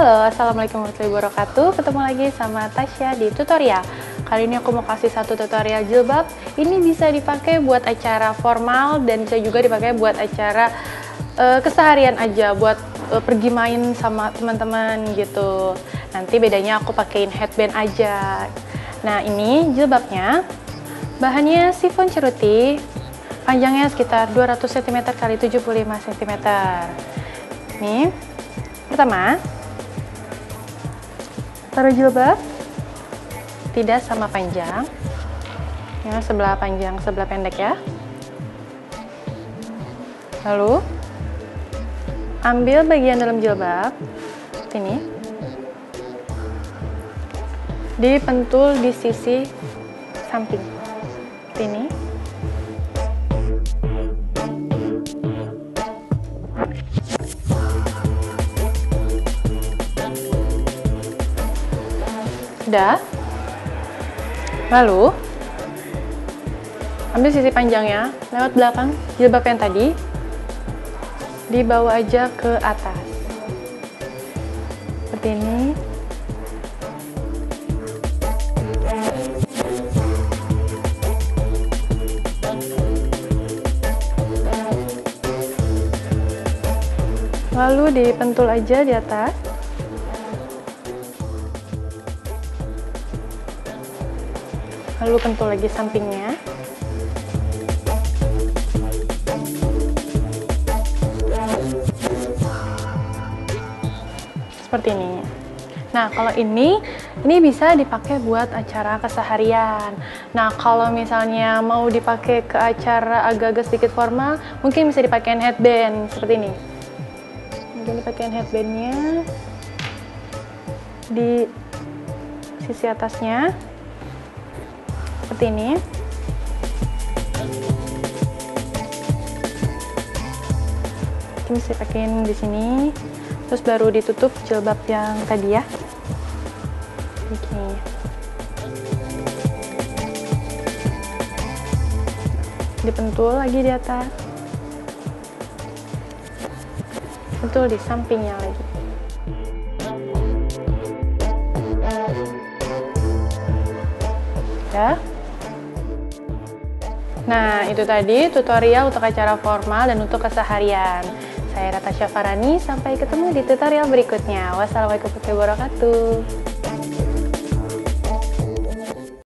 Halo, Assalamualaikum warahmatullahi wabarakatuh. Ketemu lagi sama Tasya di tutorial. Kali ini aku mau kasih satu tutorial jilbab. Ini bisa dipakai buat acara formal Dan bisa juga dipakai buat acara uh, keseharian aja Buat uh, pergi main sama teman-teman gitu. Nanti bedanya aku pakein headband aja. Nah ini jilbabnya. Bahannya sifon ceruti. Panjangnya sekitar 200 cm x 75 cm Nih Pertama, taruh jilbab tidak sama panjang. Ya sebelah panjang sebelah pendek ya. Lalu ambil bagian dalam jilbab. Ini dipentul di sisi samping. Ini Sudah. Lalu, ambil sisi panjangnya, lewat belakang jilbab yang tadi, dibawa aja ke atas. Seperti ini. Lalu dipentul aja di atas. Lalu pentul lagi sampingnya seperti ini Nah, kalau ini, ini bisa dipakai buat acara keseharian. Nah, kalau misalnya mau dipakai ke acara agak-agak sedikit formal, mungkin bisa dipakai headband seperti ini. Mungkin dipakai headbandnya di sisi atasnya seperti ini. Ini saya pakaiin di sini. Terus baru ditutup jilbab yang tadi ya. Oke. Dipentul lagi di atas. Pentul di sampingnya lagi. Ya Nah, itu tadi tutorial untuk acara formal dan untuk keseharian. Saya Rata Syafarani, sampai ketemu di tutorial berikutnya. Wassalamualaikum warahmatullahi wabarakatuh.